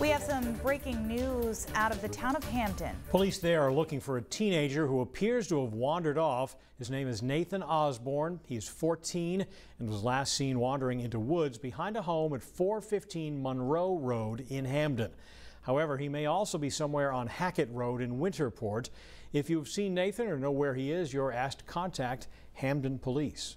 We have some breaking news out of the town of Hampden. Police there are looking for a teenager who appears to have wandered off. His name is Nathan Osborne. He is 14 and was last seen wandering into woods behind a home at 415 Monroe Road in Hampden. However, he may also be somewhere on Hackett Road in Winterport. If you've seen Nathan or know where he is, you're asked to contact Hampden Police.